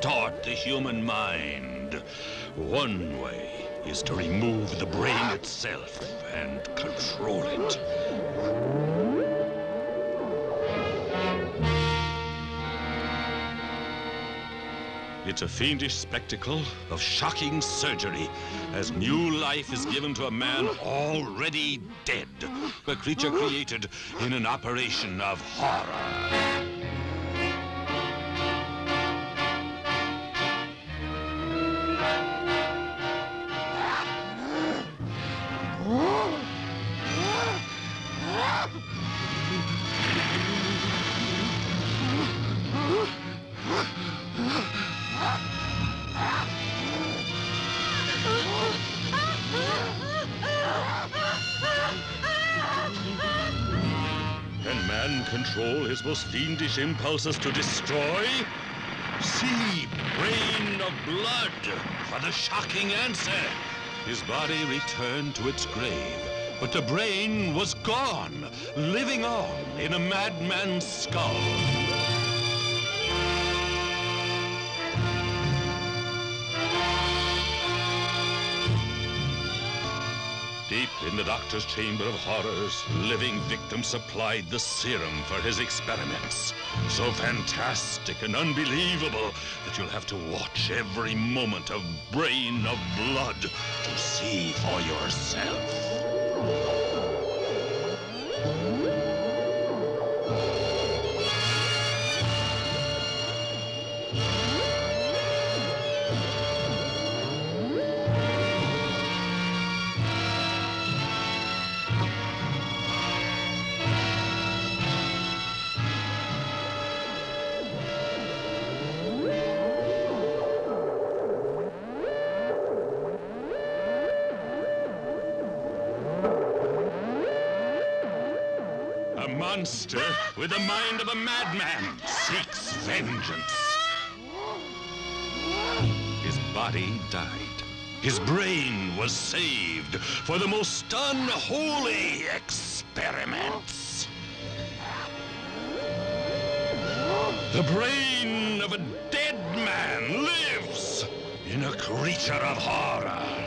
distort the human mind. One way is to remove the brain itself and control it. It's a fiendish spectacle of shocking surgery as new life is given to a man already dead, a creature created in an operation of horror. Control his most fiendish impulses to destroy? See, brain of blood for the shocking answer. His body returned to its grave, but the brain was gone, living on in a madman's skull. Deep in the doctor's chamber of horrors, living victim supplied the serum for his experiments. So fantastic and unbelievable that you'll have to watch every moment of brain of blood to see for yourself. Monster with the mind of a madman seeks vengeance. His body died. His brain was saved for the most unholy experiments. The brain of a dead man lives in a creature of horror.